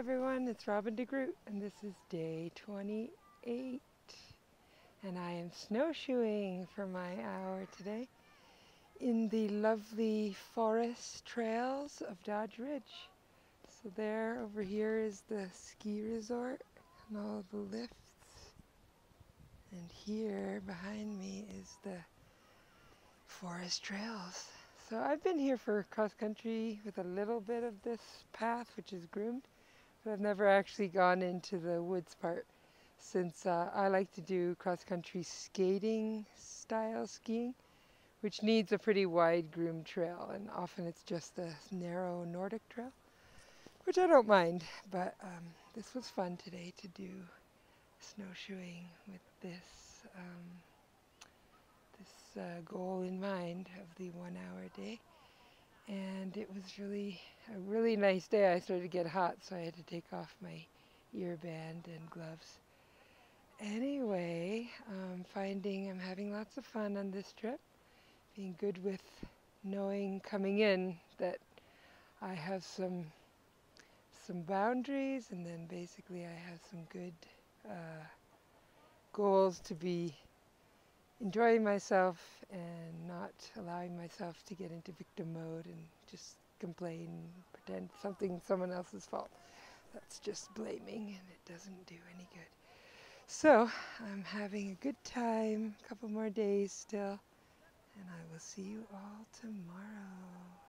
everyone, it's Robin DeGroot and this is day 28 and I am snowshoeing for my hour today in the lovely forest trails of Dodge Ridge. So there over here is the ski resort and all the lifts and here behind me is the forest trails. So I've been here for cross country with a little bit of this path which is groomed but I've never actually gone into the woods part since uh, I like to do cross-country skating style skiing, which needs a pretty wide groomed trail, and often it's just a narrow Nordic trail, which I don't mind, but um, this was fun today to do snowshoeing with this, um, this uh, goal in mind of the one hour day and it was really a really nice day. I started to get hot, so I had to take off my ear band and gloves. Anyway, I'm finding I'm having lots of fun on this trip, being good with knowing coming in that I have some some boundaries, and then basically I have some good uh, goals to be enjoying myself and not allowing myself to get into victim mode and just complain, pretend something someone else's fault. That's just blaming and it doesn't do any good. So I'm having a good time, a couple more days still, and I will see you all tomorrow.